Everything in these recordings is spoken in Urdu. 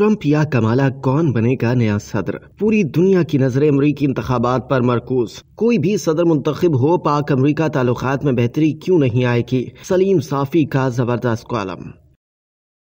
ٹرمپ یا کمالا کون بنے گا نیا صدر؟ پوری دنیا کی نظریں امریکی انتخابات پر مرکوز۔ کوئی بھی صدر منتخب ہو، پاک امریکہ تعلقات میں بہتری کیوں نہیں آئے گی؟ سلیم صافی کا زبردست کالم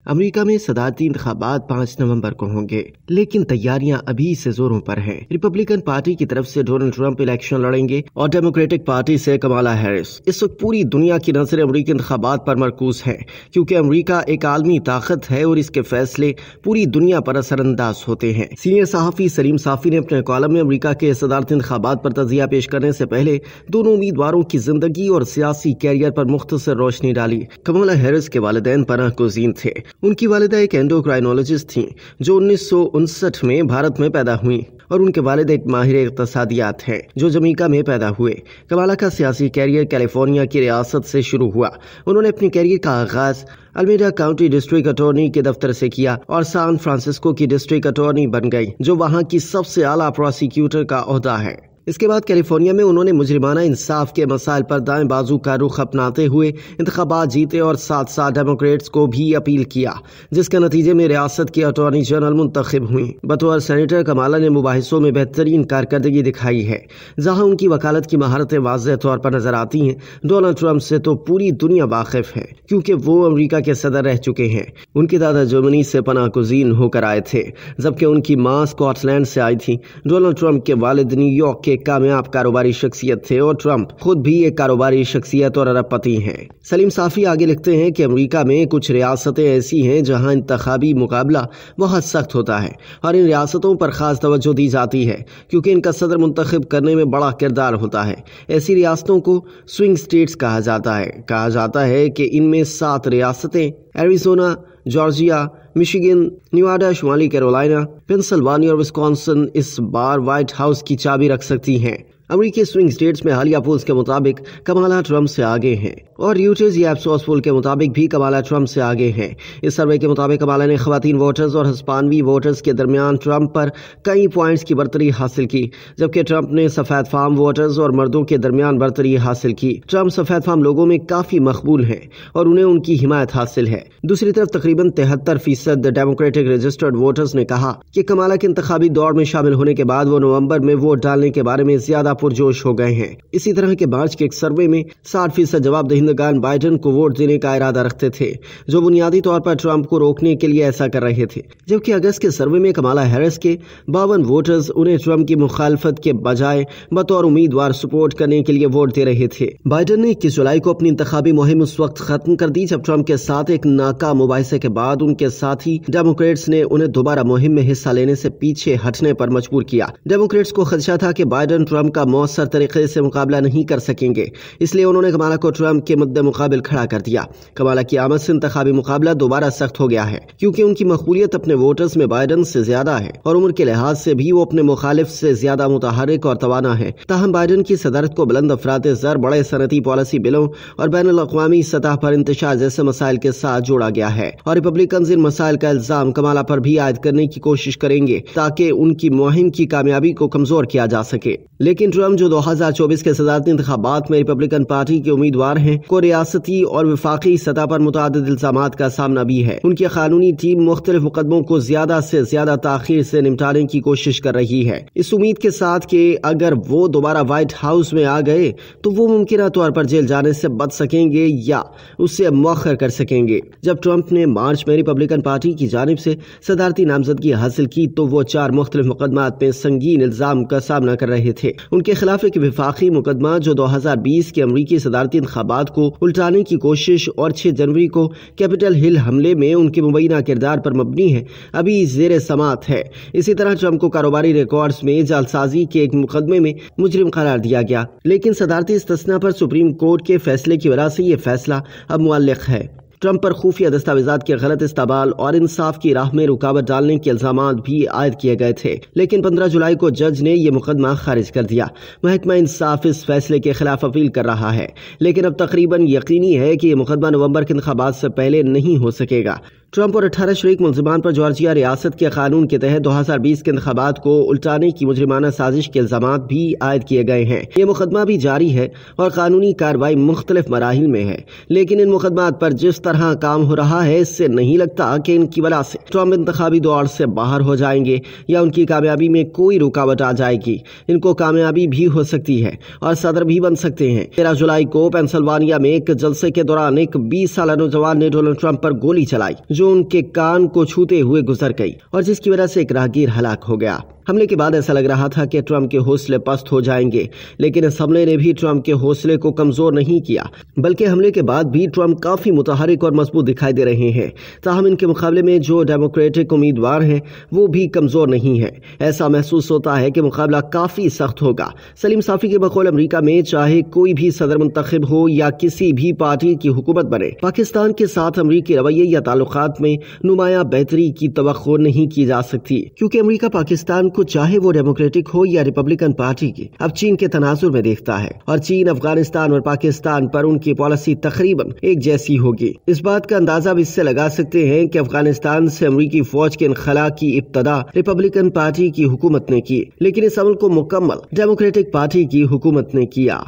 امریکہ میں صدارتی انتخابات پانچ نومبر کو ہوں گے، لیکن تیاریاں ابھی سے زوروں پر ہیں۔ ریپبلکن پارٹی کی طرف سے ڈونلڈ ٹرمپ الیکشن لڑیں گے اور ڈیموکریٹک پارٹی سے کمالا ہیرس۔ اس وقت پوری دنیا کی نظر امریکی انتخابات پر مرکوز ہے کیونکہ امریکہ ایک عالمی طاقت ہے اور اس کے فیصلے پوری دنیا پر اثر انداز ہوتے ہیں۔ سینئر صحافی سلیم صافی نے اپنے کالم میں امریکہ کے صدارتی انتخابات پر تجزیہ پیش کرنے سے پہلے دونوں امیدواروں کی زندگی اور سیاسی کیریئر پر مختصر روشنی ڈالی۔ کمالا ہیرس کے والدین پناہ گزین تھے۔ ان کی والدہ ایک اینڈوکرائنولوجسٹ تھیں جو انیس سو انسٹھ میں بھارت میں پیدا ہوئیں اور ان کے والد ایک ماہر اقتصادیات ہیں جو جمیکا میں پیدا ہوئے۔ کمالا کا سیاسی کیریئر کیلیفورنیا کی ریاست سے شروع ہوا۔ انہوں نے اپنی کیریئر کا آغاز المیڈا کاؤنٹی ڈسٹرکٹ اٹارنی کے دفتر سے کیا اور سان فرانسسکو کی ڈسٹرکٹ اٹارنی بن گئی، جو وہاں کی سب سے اعلیٰ پروسیکیوٹر کا عہدہ ہے۔ اس کے بعد کیلیفورنیا میں انہوں نے مجرمانہ انصاف کے مسائل پر دائیں بازو کا رخ اپناتے ہوئے انتخابات جیتے اور ساتھ ساتھ ڈیموکریٹس کو بھی اپیل کیا، جس کے نتیجے میں ریاست کی اٹارنی جنرل منتخب ہوئیں بطور سینیٹر کمالا نے مباحثوں میں بہترین کارکردگی دکھائی ہے، جہاں ان کی وکالت کی مہارتیں واضح طور پر نظر آتی ہیں۔ ڈونلڈ ٹرمپ سے تو پوری دنیا واقف ہے، کیونکہ وہ امریکہ کے صدر رہ چکے ہیں۔ ان کے دادا جرمنی سے پناہ گزین ہو کر آئے تھے، جبکہ ان کی ماں اسکاٹ لینڈ سے آئی تھی ڈونلڈ ٹرمپ کے والد نیو یارک کے کامیاب کاروباری شخصیت تھے اور ٹرمپ خود بھی ایک کاروباری شخصیت اور ارب پتی ہیں۔ سلیم صافی آگے لکھتے ہیں کہ امریکہ میں کچھ ریاستیں ایسی ہیں جہاں انتخابی مقابلہ بہت سخت ہوتا ہے اور ان ریاستوں پر خاص توجہ دی جاتی ہے، کیونکہ ان کا صدر منتخب کرنے میں بڑا کردار ہوتا ہے۔ ایسی ریاستوں کو سوئنگ سٹیٹس کہا جاتا ہے۔ کہا جاتا ہے کہ ان میں سات ریاستیں ایریزونا جارجیا مشیگن نیواڈا شمالی کیرولائنا پنسلوانی اور وسکانسن اس بار وائٹ ہاؤس کی چابی رکھ سکتی ہیں امریکی سوئنگ سٹیٹس میں حالیہ پولز کے مطابق کمالا ٹرمپ سے آگے ہیں اور ریوٹرز یا ایپسوس پول کے مطابق بھی کمالا ٹرمپ سے آگے ہیں۔ اس سروے کے مطابق کمالا نے خواتین ووٹرز اور ہسپانوی ووٹرز کے درمیان ٹرمپ پر کئی پوائنٹس کی برتری حاصل کی، جبکہ ٹرمپ نے سفید فام ووٹرز اور مردوں کے درمیان برتری حاصل کی۔ ٹرمپ سفید فام لوگوں میں کافی مقبول ہیں اور انہیں ان کی حمایت حاصل ہے۔ دوسری طرف تقریباً تہتر فیصد ڈیموکریٹک رجسٹرڈ ووٹرز نے کہا کہ کمالا کے انتخابی دور میں شامل ہونے کے بعد وہ نومبر میں ووٹ ڈالنے کے بارے میں زیادہ پرجوش ہو گئے ہیں۔ اسی طرح کے مارچ کے ایک سروے میں ساٹھ فیصد جواب دہندگان بائیڈن کو ووٹ دینے کا ارادہ رکھتے تھے، جو بنیادی طور پر ٹرمپ کو روکنے کے لیے ایسا کر رہے تھے۔ جبکہ اگست کے سروے میں کمالا ہیرس کے باون ووٹرز انہیں ٹرمپ کی مخالفت کے بجائے بطور امیدوار سپورٹ کرنے کے لیے ووٹ دے رہے تھے۔ بائیڈن نے اکیس جولائی کو اپنی انتخابی مہم اس وقت ختم کر دی، جب ٹرمپ کے ساتھ ایک ناکام مباحثے کے بعد ان کے ساتھی ڈیموکریٹس نے انہیں دوبارہ مہم میں حصہ لینے سے پیچھے ہٹنے پر مجبور کیا۔ ڈیموکریٹس کو خدشہ تھا کہ بائیڈن ٹرمپ کا مؤثر طریقے سے مقابلہ نہیں کر سکیں گے۔ اس لیے انہوں نے کمالا کو ٹرمپ کے مد مقابل کھڑا کر دیا۔ کمالا کی آمد سے انتخابی مقابلہ دوبارہ سخت ہو گیا ہے، کیونکہ ان کی مقبولیت اپنے ووٹرز میں بائیڈن سے زیادہ ہے اور عمر کے لحاظ سے بھی وہ اپنے مخالف سے زیادہ متحرک اور توانا ہے تاہم، بائیڈن کی صدارت کو بلند افراد زر، بڑے صنعتی پالیسی بلوں اور بین الاقوامی سطح پر انتشار جیسے مسائل کے ساتھ جوڑا گیا ہے۔ اور ریپبلکنز ان مسائل کا الزام کمالا پر بھی عائد کرنے کی کوشش کریں گے تاکہ ان کی مہم کی کامیابی کو کمزور کیا جا سکے۔ لیکن ٹرمپ جو دو ہزار چوبیس کے صدارتی انتخابات میں ریپبلکن پارٹی کے امیدوار ہیں، کو ریاستی اور وفاقی سطح پر متعدد الزامات کا سامنا بھی ہے۔ ان کی قانونی ٹیم مختلف مقدموں کو زیادہ سے زیادہ تاخیر سے نمٹانے کی کوشش کر رہی ہے۔ اس امید کے ساتھ کہ اگر وہ دوبارہ وائٹ ہاؤس میں آ گئے، تو وہ ممکنہ طور پر جیل جانے سے بچ سکیں گے یا اسے مؤخر کر سکیں گے۔ جب ٹرمپ نے مارچ میں ریپبلکن پارٹی کی جانب سے صدارتی نامزدگی حاصل کی، تو وہ چار مختلف مقدمات میں سنگین الزام کا سامنا کر رہے تھے۔ ان کے خلاف ایک وفاقی مقدمہ جو دو ہزار بیس کے امریکی صدارتی انتخابات کو الٹانے کی کوشش اور چھ جنوری کو کیپٹل ہل حملے میں ان کے مبینہ کردار پر مبنی ہے، ابھی زیر سماعت ہے۔ اسی طرح ٹرمپ کو کاروباری ریکارڈز میں جالسازی کے ایک مقدمے میں مجرم قرار دیا گیا۔ لیکن صدارتی استثنا پر سپریم کورٹ کے فیصلے کی وجہ سے یہ فیصلہ اب معلق ہے۔ ٹرمپ پر خفیہ دستاویزات کے غلط استعمال اور انصاف کی راہ میں رکاوٹ ڈالنے کے الزامات بھی عائد کیے گئے تھے۔ لیکن پندرہ جولائی کو جج نے یہ مقدمہ خارج کر دیا۔ محکمہ انصاف اس فیصلے کے خلاف اپیل کر رہا ہے۔ لیکن اب تقریباً یقینی ہے کہ یہ مقدمہ نومبر کے انتخابات سے پہلے نہیں ہو سکے گا۔ ٹرمپ اور اٹھارہ شریک ملزمان پر جارجیا ریاست کے قانون کے تحت دو ہزار بیس کے انتخابات کو الٹانے کی مجرمانہ سازش کے الزامات بھی عائد کیے گئے ہیں۔ یہ مقدمہ بھی جاری ہے اور قانونی کاروائی مختلف مراحل میں ہے۔ لیکن ان مقدمات پر جس طرح کام ہو رہا ہے، اس سے نہیں لگتا کہ ان کی وجہ سے ٹرمپ انتخابی دوڑ سے باہر ہو جائیں گے یا ان کی کامیابی میں کوئی رکاوٹ آ جائے گی۔ ان کو کامیابی بھی ہو سکتی ہے اور صدر بھی بن سکتے ہیں۔ تیرہ جولائی کو پینسلوانیا میں ایک جلسے کے دوران ایک بیس سالہ نوجوان نے ڈونلڈ ٹرمپ پر گولی چلائی۔ جو ان کے کان کو چھوتے ہوئے گزر گئی اور جس کی وجہ سے ایک راہگیر ہلاک ہو گیا۔ حملے کے بعد ایسا لگ رہا تھا کہ ٹرمپ کے حوصلے پست ہو جائیں گے، لیکن اس حملے نے بھی ٹرمپ کے حوصلے کو کمزور نہیں کیا، بلکہ حملے کے بعد بھی ٹرمپ کافی متحرک اور مضبوط دکھائی دے رہے ہیں۔ تاہم، ان کے مقابلے میں جو ڈیموکریٹک امیدوار ہیں، وہ بھی کمزور نہیں ہے ایسا محسوس ہوتا ہے کہ مقابلہ کافی سخت ہوگا۔ سلیم صافی کے بقول امریکہ میں چاہے کوئی بھی صدر منتخب ہو یا کسی بھی پارٹی کی حکومت بنے، پاکستان کے ساتھ امریکی رویے یا تعلقات تعلقات میں نمایاں بہتری کی توقع نہیں کی جا سکتی، کیونکہ امریکہ پاکستان کو چاہے وہ ڈیموکریٹک ہو یا ریپبلکن پارٹی کی اب چین کے تناظر میں دیکھتا ہے۔ اور چین، افغانستان اور پاکستان پر ان کی پالیسی تقریباً ایک جیسی ہوگی۔ اس بات کا اندازہ بھی اس سے لگا سکتے ہیں کہ افغانستان سے امریکی فوج کے انخلا کی ابتدا ریپبلکن پارٹی کی حکومت نے کی، لیکن اس عمل کو مکمل ڈیموکریٹک پارٹی کی حکومت نے کیا۔